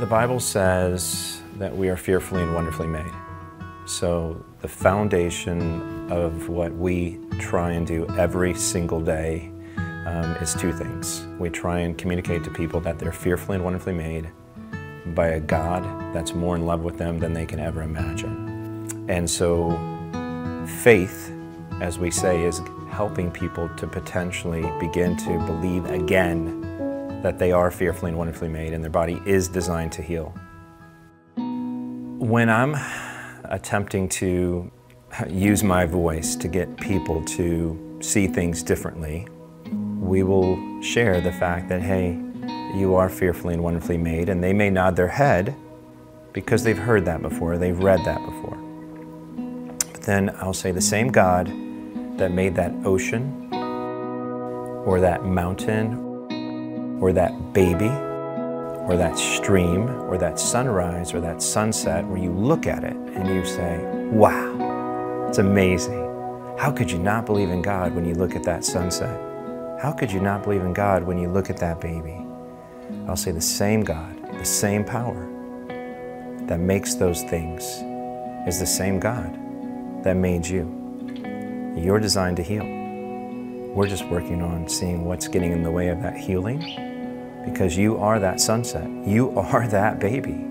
The Bible says that we are fearfully and wonderfully made. So the foundation of what we try and do every single day um, is two things. We try and communicate to people that they're fearfully and wonderfully made by a God that's more in love with them than they can ever imagine. And so faith, as we say, is helping people to potentially begin to believe again that they are fearfully and wonderfully made and their body is designed to heal. When I'm attempting to use my voice to get people to see things differently, we will share the fact that, hey, you are fearfully and wonderfully made, and they may nod their head because they've heard that before, they've read that before. But then I'll say the same God that made that ocean, or that mountain, or that baby, or that stream, or that sunrise, or that sunset, where you look at it and you say, wow, it's amazing. How could you not believe in God when you look at that sunset? How could you not believe in God when you look at that baby? I'll say the same God, the same power that makes those things is the same God that made you. You're designed to heal. We're just working on seeing what's getting in the way of that healing because you are that sunset. You are that baby.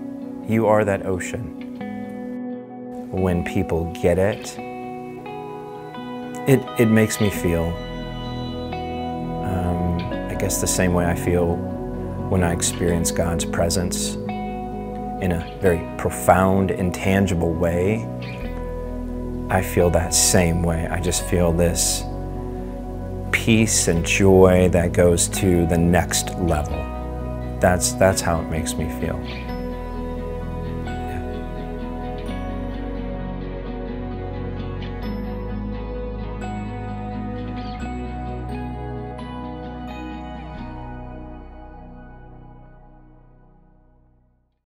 You are that ocean. When people get it, it, it makes me feel, um, I guess, the same way I feel when I experience God's presence in a very profound, intangible way. I feel that same way. I just feel this peace and joy that goes to the next level. That's, that's how it makes me feel.